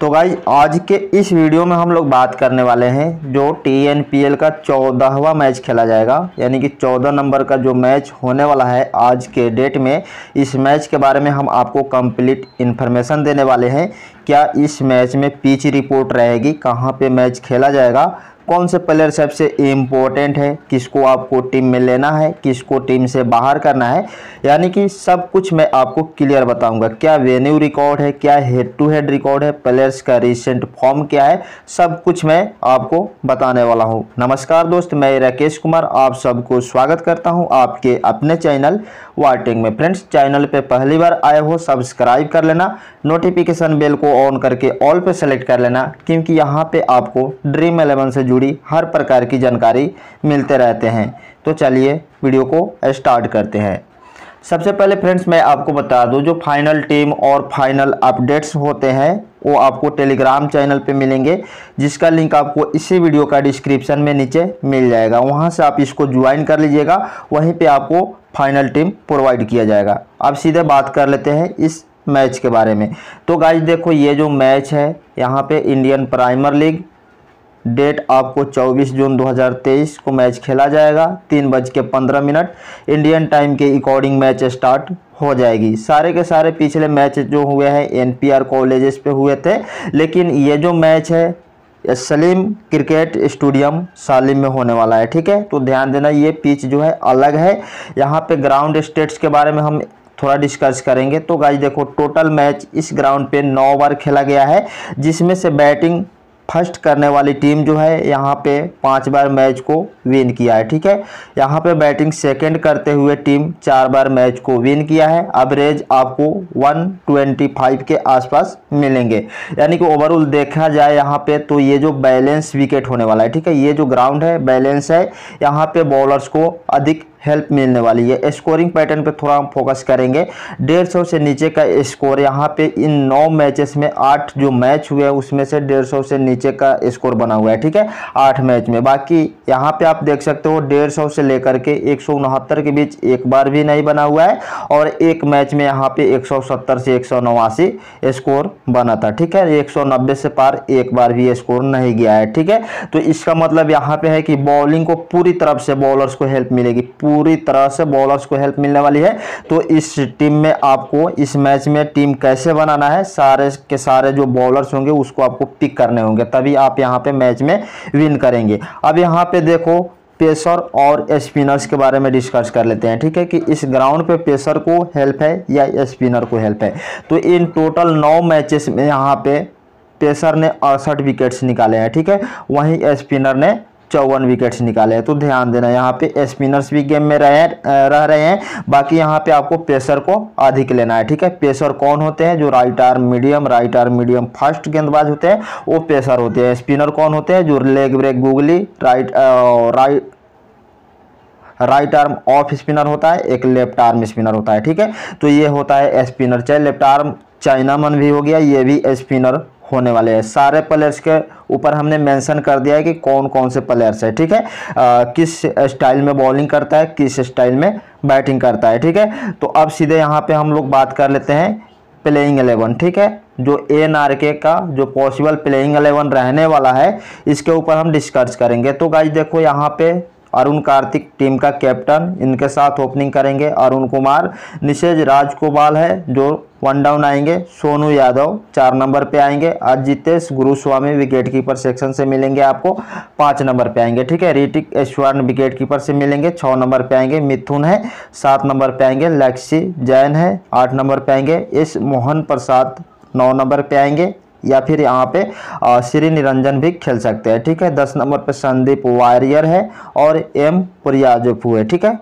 तो भाई, आज के इस वीडियो में हम लोग बात करने वाले हैं जो टीएनपीएल का चौदहवा मैच खेला जाएगा। यानी कि चौदह नंबर का जो मैच होने वाला है आज के डेट में, इस मैच के बारे में हम आपको कंप्लीट इन्फॉर्मेशन देने वाले हैं। क्या इस मैच में पिच रिपोर्ट रहेगी? कहाँ पे मैच खेला जाएगा? कौन से प्लेयर सबसे इम्पोर्टेंट है? किसको आपको टीम में लेना है? किसको टीम से बाहर करना है? यानी कि सब कुछ मैं आपको क्लियर बताऊँगा। क्या वेन्यू रिकॉर्ड है? क्या हेड टू हेड रिकॉर्ड है? प्लेयर्स का रिसेंट फॉर्म क्या है? सब कुछ मैं आपको बताने वाला हूँ। नमस्कार दोस्त, मैं राकेश कुमार। आप सबको स्वागत करता हूँ आपके अपने चैनल वार्टिंग में। फ्रेंड्स चैनल पर पहली बार आए हो सब्सक्राइब कर लेना। नोटिफिकेशन बेल को ऑन करके ऑल पे सेलेक्ट कर लेना, क्योंकि यहाँ पे आपको ड्रीम एलेवन से जुड़ी हर प्रकार की जानकारी मिलते रहते हैं। तो चलिए वीडियो को स्टार्ट करते हैं। सबसे पहले फ्रेंड्स, मैं आपको बता दूँ, जो फाइनल टीम और फाइनल अपडेट्स होते हैं, वो आपको टेलीग्राम चैनल पे मिलेंगे, जिसका लिंक आपको इसी वीडियो का डिस्क्रिप्शन में नीचे मिल जाएगा। वहाँ से आप इसको ज्वाइन कर लीजिएगा, वहीं पे आपको फाइनल टीम प्रोवाइड किया जाएगा। अब सीधे बात कर लेते हैं इस मैच के बारे में। तो गाइज़ देखो, ये जो मैच है, यहाँ पे इंडियन प्राइमर लीग डेट आपको 24 जून 2023 को मैच खेला जाएगा। तीन बज के पंद्रह मिनट। इंडियन टाइम के अकॉर्डिंग मैच स्टार्ट हो जाएगी। सारे के सारे पिछले मैच जो हुए हैं, एनपीआर कॉलेजेस पे हुए थे। लेकिन ये जो मैच है सलीम क्रिकेट स्टेडियम सालिम में होने वाला है, ठीक है? तो ध्यान देना, ये पिच जो है, अलग है। यहाँ पे ग्राउंड स्टेट्स के बारे में हम थोड़ा डिस्कस करेंगे। तो गाइज़ देखो, टोटल मैच इस ग्राउंड पे नौ बार खेला गया है, जिसमें से बैटिंग फ़र्स्ट करने वाली टीम जो है यहाँ पे पाँच बार मैच को विन किया है, ठीक है? यहाँ पे बैटिंग सेकंड करते हुए टीम चार बार मैच को विन किया है। एवरेज आपको 125 के आसपास मिलेंगे। यानी कि ओवरऑल देखा जाए यहाँ पे तो ये जो बैलेंस विकेट होने वाला है, ठीक है? ये जो ग्राउंड है बैलेंस है। यहाँ पे बॉलर्स को अधिक हेल्प मिलने वाली है। स्कोरिंग पैटर्न पे थोड़ा हम फोकस करेंगे। डेढ़ सौ से नीचे का स्कोर यहाँ पे इन नौ मैचेस में आठ जो मैच हुए हैं, उसमें से डेढ़ सौ से नीचे का स्कोर बना हुआ है, ठीक है? आठ मैच में। बाकी यहाँ पे आप देख सकते हो, डेढ़ सौ से लेकर के एक सौ उनहत्तर के बीच एक बार भी नहीं बना हुआ है और एक मैच में यहाँ पे एक सौ सत्तर से एक सौ नवासी स्कोर बना था, ठीक है? एक सौ नब्बे से पार एक बार भी स्कोर नहीं गया है, ठीक है? तो इसका मतलब यहाँ पे है कि बॉलिंग को पूरी तरफ़ से बॉलर्स को हेल्प मिलेगी, पूरी तरह से बॉलर्स को हेल्प मिलने वाली है। तो इस टीम में आपको इस मैच में टीम कैसे बनाना है, सारे के सारे जो बॉलर्स होंगे उसको आपको पिक करने होंगे। तभी आप यहाँ पे मैच में विन करेंगे। अब यहाँ पे देखो पेसर और स्पिनर्स के बारे में डिस्कस कर लेते हैं। ठीक है कि इस ग्राउंड पे पेसर को हेल्प है या स्पिनर को हेल्प है? तो इन टोटल नौ मैचेस में यहाँ पे पेसर ने अड़सठ विकेट्स निकाले हैं। ठीक है? वहीं स्पिनर ने चौवन विकेट्स निकाले तो ध्यान देना, यहाँ पे स्पिनर्स भी गेम में रहे रह रहे हैं। बाकी यहाँ पे आपको पेसर को अधिक लेना है, ठीक है? पेसर कौन होते हैं? जो right arm medium right arm medium fast गेंदबाज होते हैं, वो पेसर होते हैं। स्पिनर कौन होते हैं? जो leg break googly right right right arm off spinner होता है, एक लेफ़्ट आर्म स्पिनर होता है, ठीक है? तो ये होता है स्पिनर। चाहे लेफ़्ट आर्म चाइना मन भी हो गया, ये भी स्पिनर होने वाले हैं। सारे प्लेयर्स के ऊपर हमने मेंशन कर दिया है कि कौन कौन से प्लेयर्स है ठीक है? आ, किस स्टाइल में बॉलिंग करता है किस स्टाइल में बैटिंग करता है ठीक है? तो अब सीधे यहाँ पे हम लोग बात कर लेते हैं प्लेइंग एलेवन ठीक है? जो एन आर के का जो पॉसिबल प्लेइंग एलेवन रहने वाला है इसके ऊपर हम डिस्कस करेंगे। तो गाइज़ देखो यहाँ पे अरुण कार्तिक टीम का कैप्टन। इनके साथ ओपनिंग करेंगे अरुण कुमार निशेज राजगोपाल है, जो वन डाउन आएँगे। सोनू यादव चार नंबर पे आएँगे। Ajitesh Guruswamy wicket keeper section से मिलेंगे आपको, पाँच नंबर पे आएँगे। ठीक है, ऋतिक स्वर्ण विकेट कीपर से मिलेंगे छः नंबर पे आएँगे। मिथुन है, सात नंबर पे आएँगे। लक्ष्य जैन है, आठ नंबर पे आएँगे। एस मोहन प्रसाद नौ नंबर पे आएँगे। या फिर यहाँ पे श्री निरंजन भी खेल सकते हैं। ठीक है, दस नंबर पे संदीप वारियर है और एम प्रिया पुरियाजोफू है। ठीक है?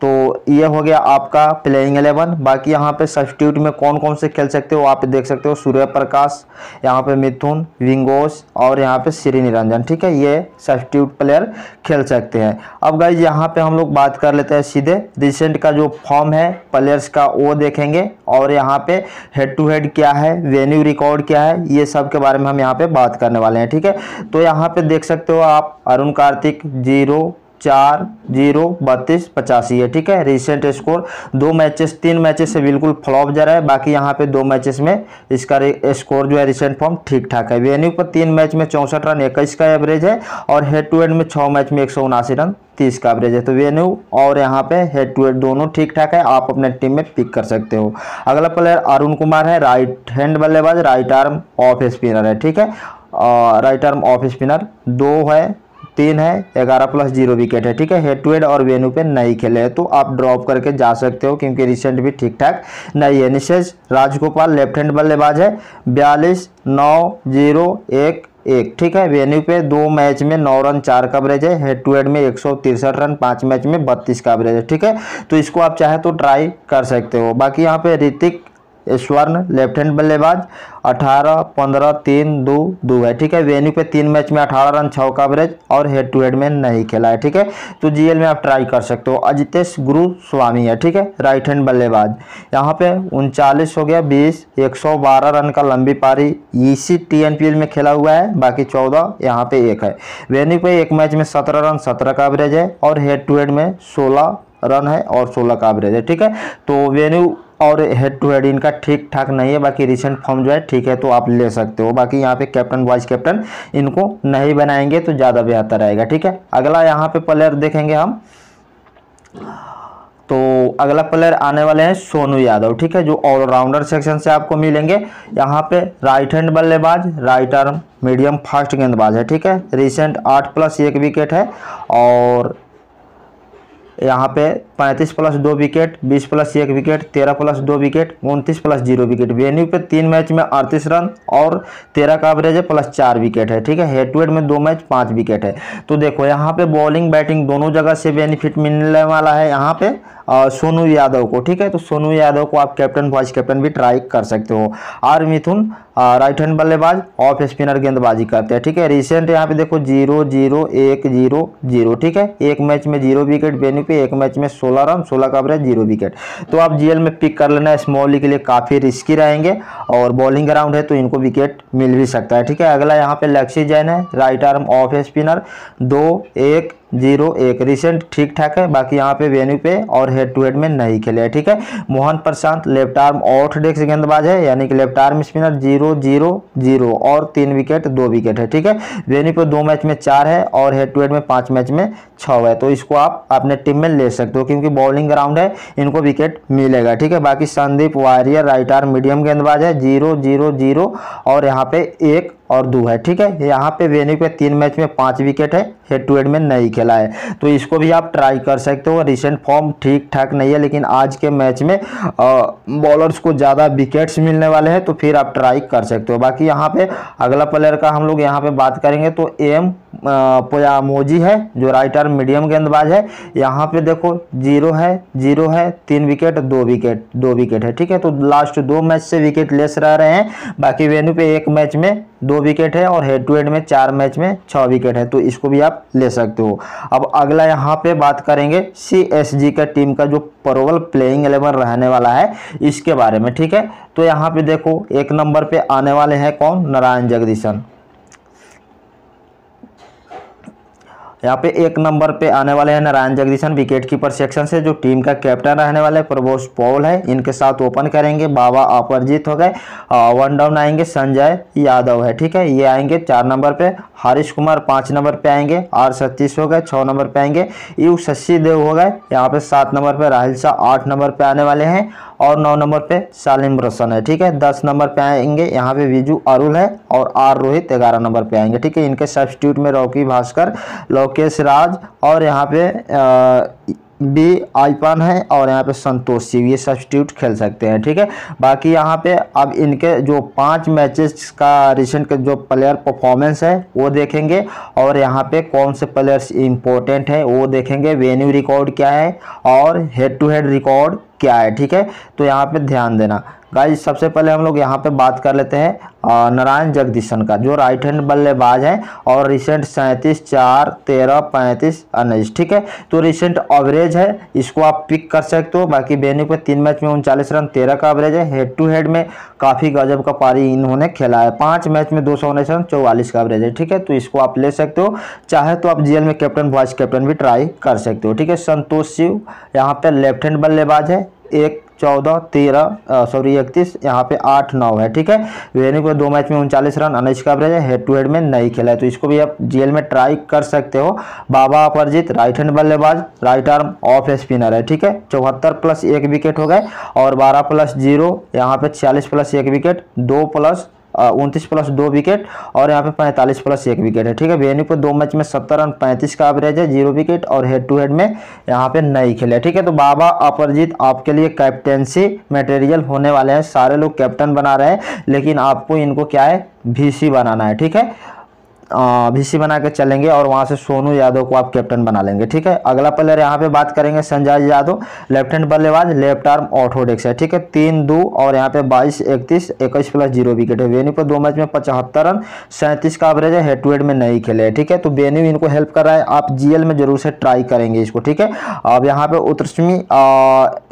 तो ये हो गया आपका प्लेइंग एलेवन बाकी यहाँ पे सब्सटीट्यूट में कौन कौन से खेल सकते हो आप देख सकते हो। सूर्य प्रकाश, यहाँ पे मिथुन विंगोस और यहाँ पे श्री निरंजन, ठीक है? ये सब्सटीट्यूट प्लेयर खेल सकते हैं। अब गाइज़ यहाँ पे हम लोग बात कर लेते हैं सीधे। रिसेंट का जो फॉर्म है प्लेयर्स का, वो देखेंगे। और यहाँ पे हेड टू हेड क्या है वेन्यू रिकॉर्ड क्या है, ये सब के बारे में हम यहाँ पे बात करने वाले हैं, ठीक है? तो यहाँ पे देख सकते हो आप, Arun Karthik, zero four, zero, बत्तीस, पचासी है, ठीक है? रिसेंट स्कोर दो मैचेस तीन मैचेस से बिल्कुल फ्लॉप जा रहा है। बाकी यहाँ पे दो मैचेस में इसका स्कोर जो है रिसेंट फॉर्म ठीक ठाक है। वेन्यू पर तीन मैच में चौंसठ रन, इक्कीस का एवरेज है और हेड टू हेड में छः मैच में एक सौ उनासी रन, तीस का एवरेज है। तो वेन्यू और यहाँ पे हेड टू हेड दोनों ठीक ठाक है, आप अपने टीम में पिक कर सकते हो। अगला प्लेयर अरुण कुमार है राइट हैंड बल्लेबाज राइट आर्म ऑफ़ स्पिनर है, ठीक है? राइट आर्म ऑफ़ स्पिनर दो है तीन है, ग्यारह प्लस ज़ीरो विकेट है, ठीक है? हेड टू हेड और वेन्यू पे नहीं खेले तो आप ड्रॉप करके जा सकते हो, क्योंकि रिसेंट भी ठीक ठाक नहीं है। निशेष राजगोपाल लेफ़्ट हैंड बल्लेबाज है, बयालीस, नौ ज़ीरो एक एक, ठीक है? वेन्यू पे दो मैच में नौ रन चार कवरेज है हेड टू हेड में एक रन पाँच मैच में बत्तीस का कवरेज है, ठीक है? तो इसको आप चाहे तो ट्राई कर सकते हो। बाकी यहाँ पे ऋतिक स्वर्ण लेफ़्ट हैंड बल्लेबाज 18 15 तीन, दो दो है, ठीक है? वेन्यू पे तीन मैच में 18 रन छः का एवरेज और हेड टू हेड में नहीं खेला है, ठीक है? तो जीएल में आप ट्राई कर सकते हो। अजितेश गुरु स्वामी है, ठीक है? राइट हैंड बल्लेबाज। यहाँ पे उनचालीस हो गया 20 112 रन का लंबी पारी इसी टी में खेला हुआ है, बाकी चौदह यहाँ पे एक है। वेन्यू पे एक मैच में सत्रह रन, सत्रह का एवरेज है और हेड टू हेड में सोलह रन है और सोलह का एवरेज है, ठीक है? तो वेन्यू और हेड टू हेड इनका ठीक ठाक नहीं है, बाकी रिसेंट फॉर्म जो है, ठीक है तो आप ले सकते हो। बाकी यहाँ पे कैप्टन वाइस कैप्टन इनको नहीं बनाएँगे तो ज़्यादा बेहतर रहेगा ठीक है? अगला यहाँ पे प्लेयर देखेंगे हम। तो अगला प्लेयर आने वाले हैं सोनू यादव, ठीक है? जो ऑलराउंडर सेक्शन से आपको मिलेंगे। यहाँ पे राइट हैंड बल्लेबाज राइट आर्म मीडियम फास्ट गेंदबाज है, ठीक है? रिसेंट आठ प्लस एक विकेट है और यहाँ पे 35 प्लस दो विकेट 20 प्लस एक विकेट 13 प्लस दो विकेट, उनतीस प्लस ज़ीरो विकेट। वेन्यू पे तीन मैच में अड़तीस रन और 13 का एवरेज है प्लस चार विकेट है, ठीक है? हेड टू हेड में दो मैच, पाँच विकेट है। तो देखो, यहाँ पे बॉलिंग बैटिंग दोनों जगह से बेनिफिट मिलने वाला है यहाँ पे सोनू यादव को, ठीक है? तो सोनू यादव को आप कैप्टन वाइस कैप्टन भी ट्राई कर सकते हो। आर मिथुन राइट हैंड बल्लेबाज ऑफ़ स्पिनर गेंदबाजी करते हैं, ठीक है? रिसेंट यहाँ पे देखो ज़ीरो ज़ीरो एक ज़ीरो ज़ीरो ठीक है? एक मैच में ज़ीरो विकेट बेनी पे एक मैच में सोलह रन सोलह का एवरेज ज़ीरो विकेट तो आप जीएल में पिक कर लेना स्मॉल के लिए काफ़ी रिस्की रहेंगे और बॉलिंग ग्राउंड है तो इनको विकेट मिल भी सकता है, ठीक है? अगला यहाँ पे लक्ष्य जैन है राइट आर्म ऑफ़ स्पिनर दो, एक ज़ीरो, एक। रिसेंट ठीक ठाक है, बाकी यहाँ पे वेन्यू पे और हेड टू हेड में नहीं खेले ठीक है? Mohan Prashant left arm orthodox गेंदबाज है, यानी कि left arm spinner zero zero zero और तीन विकेट दो विकेट है, ठीक है? वेन्यू पे दो मैच में चार है और हेड टू हेड में पाँच मैच में छः है तो इसको आप अपने टीम में ले सकते हो, क्योंकि बॉलिंग ग्राउंड है, इनको विकेट मिलेगा, ठीक है? बाकी Sandeep Warrier right arm medium गेंदबाज है, ज़ीरो ज़ीरो ज़ीरो और यहाँ पे एक और दो है, ठीक है? यहाँ पे वेन्यू पे तीन मैच में पाँच विकेट है हेड टू हेड में नहीं खेला है। तो इसको भी आप ट्राई कर सकते हो रिसेंट फॉर्म ठीक ठाक नहीं है, लेकिन आज के मैच में बॉलर्स को ज़्यादा विकेट्स मिलने वाले हैं तो फिर आप ट्राई कर सकते हो। बाकी यहाँ पे अगला प्लेयर का हम लोग यहाँ पे बात करेंगे तो एम पोयामोजी है, जो राइट आर्म मीडियम गेंदबाज है। यहाँ पे देखो ज़ीरो है ज़ीरो है, तीन विकेट दो विकेट दो विकेट है, ठीक है? तो लास्ट दो मैच से विकेट लेस रह रहे हैं। बाकी वेन्यू पे एक मैच में दो विकेट है और हेड टू हेड में चार मैच में छः विकेट है तो इसको भी आप ले सकते हो। अब अगला यहाँ पे बात करेंगे सी एस जी का टीम का जो प्रोवल प्लेइंग एलेवन रहने वाला है, इसके बारे में, ठीक है? तो यहाँ पे देखो, एक नंबर पे आने वाले हैं कौन? नारायण जगदीशन। यहाँ पे एक नंबर पे आने वाले हैं Narayan Jagadeesan, wicket keeper section से, जो टीम का कैप्टन रहने वाले प्रबोस पॉल है। इनके साथ ओपन करेंगे, बाबा अपरजीत हो गए वन डाउन आएँगे, संजय यादव है, ठीक है? ये आएँगे चार नंबर पे, हरीश कुमार पाँच नंबर पे आएँगे, आर सतीश हो गए छः नंबर पे आएँगे, यू शशि देव हो गए, यहाँ पे सात नंबर पे राहिल शाह, आठ नंबर पे आने वाले हैं, और नौ नंबर पे सालिम रोशन है, ठीक है? दस नंबर पे आएँगे, यहाँ पे विजू अरुल है, और आर रोहित ग्यारह नंबर पे आएँगे, ठीक है? इनके सब्सिट्यूट में रॉकी भास्कर लोकेश राज और यहाँ पे बी आईपान है और यहाँ पे संतोष सिंह ये सब्सिट्यूट खेल सकते हैं, ठीक है? बाकी यहाँ पे अब इनके जो पाँच मैचेस का रिसेंट का जो प्लेयर परफॉर्मेंस है, वो देखेंगे। और यहाँ पे कौन से प्लेयर्स इंपॉर्टेंट है, वो देखेंगे। वेन्यू रिकॉर्ड क्या है और हेड टू हेड रिकॉर्ड क्या है, ठीक है? तो यहाँ पे ध्यान देना। गाइज़ सबसे पहले हम लोग यहाँ पे बात कर लेते हैं। नारायण जगदीशन का, जो राइट हैंड बल्लेबाज हैं और रिसेंट सैंतीस चार तेरह पैंतीस उन्नीस, ठीक है? तो रिसेंट एवरेज है, इसको आप पिक कर सकते हो। बाकी बेनी पे तीन मैच में उनचालीस रन, तेरह का एवरेज है। हेड टू हेड में काफ़ी गजब का पारी इन्होंने खेला है। पाँच मैच में दो सौ उन्नीस रन, चौवालीस का एवरेज है, ठीक है? तो इसको आप ले सकते हो। चाहे तो आप जीएल में कैप्टन वाइस कैप्टन भी ट्राई कर सकते हो, ठीक है? संतोष शिव, यहाँ पे लेफ़्ट हैंड बल्लेबाज है। एक चौदह, तेरह सॉरी इकतीस, यहाँ पे आठ, नौ है, ठीक है? वेन्यू को दो मैच में उनचालीस रन अनिज का एवरेज है हेड टू हेड में नहीं खेला है। तो इसको भी आप जीएल में ट्राई कर सकते हो। बाबा अपरजीत राइट हैंड बल्लेबाज राइट आर्म ऑफ़ स्पिनर है, ठीक है? चौहत्तर प्लस एक विकेट हो गए, और बारह प्लस ज़ीरो यहाँ पे छियालीस प्लस एक विकेट दो प्लस उनतीस प्लस दो विकेट और यहाँ पे पैंतालीस प्लस एक विकेट है। ठीक है वेन्यू पे दो मैच में सत्तर रन, पैंतीस का एवरेज है, ज़ीरो विकेट और हेड टू हेड में यहाँ पे नहीं खेले ठीक है तो बाबा अपरजीत आपके लिए कैप्टेंसी मटेरियल होने वाले हैं। सारे लोग कैप्टन बना रहे हैं, लेकिन आपको इनको क्या है वीसी बनाना है। ठीक है वीसी बना के चलेंगे और वहाँ से सोनू यादव को आप कैप्टन बना लेंगे, ठीक है? अगला प्लेयर यहाँ पे बात करेंगे संजय यादव लेफ़्ट हैंड बल्लेबाज लेफ़्ट आर्म ऑर्थोडेक्स है, ठीक है? तीन दो और यहाँ पे बाईस, इकतीस, इक्कीस प्लस ज़ीरो विकेट है। वेन्यू पर दो मैच में पचहत्तर रन, सैंतीस का एवरेज है हेड टू हेड में नहीं खेले है, ठीक है? तो बेन्यू इनको हेल्प कर रहा है, आप जीएल में ज़रूर से ट्राई करेंगे इसको, ठीक है? अब यहाँ पे उत्तरश्मी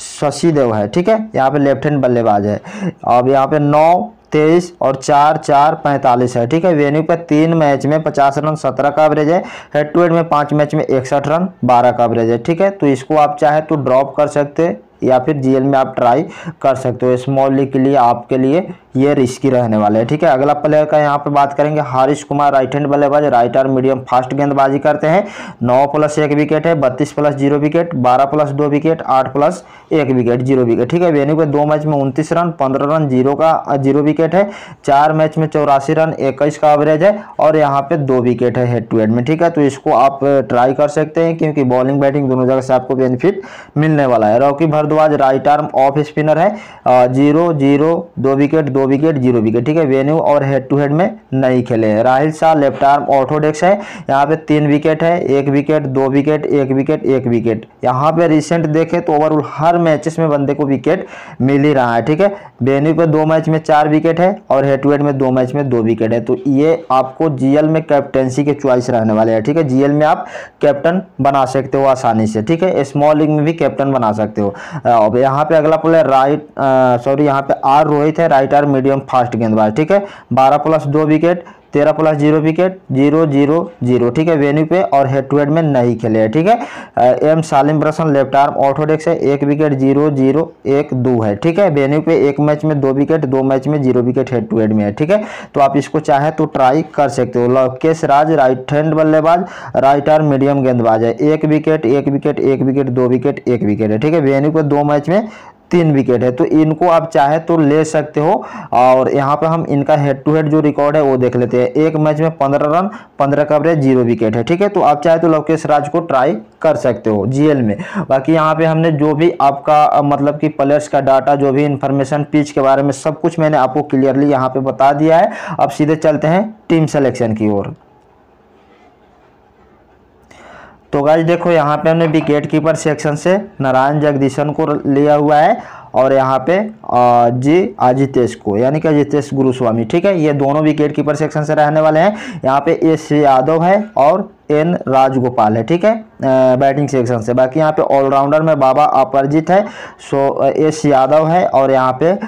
शशि देव है, ठीक है? यहाँ पे लेफ़्ट हैंड बल्लेबाज है। अब यहाँ पे नौ तेईस और चार चार, पैंतालीस है। ठीक है, वेन्यू पे तीन मैच में पचास रन, सत्रह का एवरेज है। हेड टू हेड में पाँच मैच में इकसठ रन, बारह का एवरेज है। ठीक है तो इसको आप चाहे तो ड्रॉप कर सकते या फिर जीएल में आप ट्राई कर सकते हो। स्मॉल लीग के लिए, आपके लिए ये रिस्की रहने वाले हैं। ठीक है, अगला प्लेयर का यहाँ पे बात करेंगे, हारिश कुमार राइट हैंड बल्लेबाज राइट आर्म मीडियम फास्ट गेंदबाजी करते हैं। नौ प्लस एक विकेट है, बत्तीस प्लस ज़ीरो विकेट बारह प्लस दो विकेट आठ प्लस एक विकेट ज़ीरो विकेट ठीक है वेन्यू पे दो मैच में उनतीस रन, पंद्रह रन ज़ीरो का ज़ीरो विकेट है। चार मैच में चौरासी रन, इक्कीस का एवरेज है और यहाँ पे दो विकेट है हेड टू हेड में। ठीक है तो इसको आप ट्राई कर सकते हैं क्योंकि बॉलिंग बैटिंग दोनों जगह से आपको बेनिफिट मिलने वाला है। Rocky Bhardwaj right arm off spinner है। ज़ीरो ज़ीरो दो विकेट दो विकेट ज़ीरो विकेट ठीक है? वेन्यू और हेड टू हेड में नहीं खेले हैं। Rahil Shah left arm orthodox है। यहाँ पे तीन विकेट है। एक विकेट दो विकेट एक विकेट एक विकेट यहाँ पे रिसेंट देखे तो ओवरऑल हर मैचेस में बंदे को विकेट मिल ही रहा है, ठीक है? वेन्यू पे दो मैच में चार विकेट है और हेड टू हेड में दो मैच में दो विकेट है। तो ये आपको जीएल में कैप्टनसी के चॉइस रहने वाले हैं, ठीक है? जीएल में आप कैप्टन बना सकते हो आसानी से, ठीक है? स्मॉल लीग में भी कैप्टन बना सकते हो। अब यहाँ पे अगला प्लेयर राइट सॉरी यहाँ पे आर रोहित है। राइट आर मीडियम फास्ट गेंदबाज, ठीक है? बारह प्लस दो विकेट, तेरह plus zero wicket, zero zero zero, ठीक है? वेन्यू पे और हेड टू हेड में नहीं खेले हैं ठीक है? एम सालिम ब्रसन लेफ़्ट आर्म, ऑर्थोडेक्स है, एक विकेट, ज़ीरो ज़ीरो, एक, दो है, ठीक है? वेन्यू पे एक मैच में दो विकेट, दो मैच में zero wicket head to head में है, ठीक है? तो आप इसको चाहे तो ट्राई कर सकते हो। लवकेश राज, राइट हैंड बल्लेबाज, राइट आर्म मीडियम गेंदबाज है। एक विकेट एक विकेट एक विकेट, दो विकेट, एक विकेट है, ठीक है? वेन्यू पे दो मैच में तीन विकेट है। तो इनको आप चाहे तो ले सकते हो और यहाँ पे हम इनका हेड टू हेड जो रिकॉर्ड है वो देख लेते हैं। एक मैच में पंद्रह रन, पंद्रह कवरेज ज़ीरो विकेट है। ठीक है? तो आप चाहे तो लोकेश राज को ट्राई कर सकते हो जीएल में। बाकी यहाँ पे हमने जो भी आपका मतलब कि प्लेयर्स का डाटा जो भी इंफॉर्मेशन पिच के बारे में सब कुछ मैंने आपको क्लियरली यहाँ पे बता दिया है। अब सीधे चलते हैं टीम सेलेक्शन की ओर। तो गाइज़ देखो यहाँ पे हमने विकेट कीपर सेक्शन से नारायण जगदीशन को लिया हुआ है और यहाँ पे जी अजितेश को, यानी कि अजितेश गुरुस्वामी, ठीक है? ये दोनों विकेट कीपर सेक्शन से रहने वाले हैं। यहाँ पे एस यादव है और एन राजगोपाल है, ठीक है? बैटिंग सेक्शन से। बाकी यहाँ पे ऑलराउंडर में बाबा अपरजीत है सो एस यादव है और यहाँ पे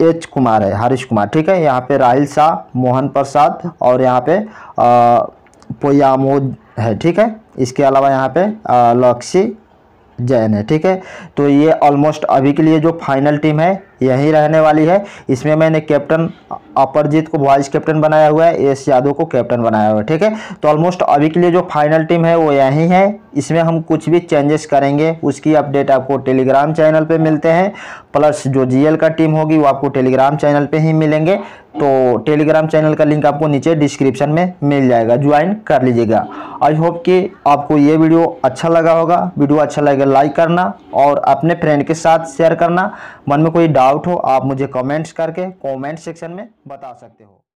एच कुमार है, हरीश कुमार, ठीक है? यहाँ पे राहिल शाह, मोहन प्रसाद और यहाँ पे पोयामोद है, ठीक है? इसके अलावा यहाँ पे लक्ष्य, जैन है, ठीक है? तो ये ऑलमोस्ट अभी के लिए जो फाइनल टीम है, यही रहने वाली है। इसमें मैंने कैप्टन अपरजीत को वाइस कैप्टन बनाया हुआ है, एस यादव को कैप्टन बनाया हुआ है, ठीक है? तो ऑलमोस्ट अभी के लिए जो फाइनल टीम है, वो यही है। इसमें हम कुछ भी चेंजेस करेंगे, उसकी अपडेट आपको टेलीग्राम चैनल पे मिलते हैं। प्लस जो जीएल का टीम होगी, वो आपको टेलीग्राम चैनल पे ही मिलेंगे। तो टेलीग्राम चैनल का लिंक आपको नीचे डिस्क्रिप्शन में मिल जाएगा। ज्वाइन कर लीजिएगा। आई होप कि आपको ये वीडियो अच्छा लगा होगा। वीडियो अच्छा लगेगा लाइक करना और अपने फ्रेंड के साथ शेयर करना। मन में कोई डाउट हो, आप मुझे कमेंट्स करके कमेंट सेक्शन में बता सकते हो।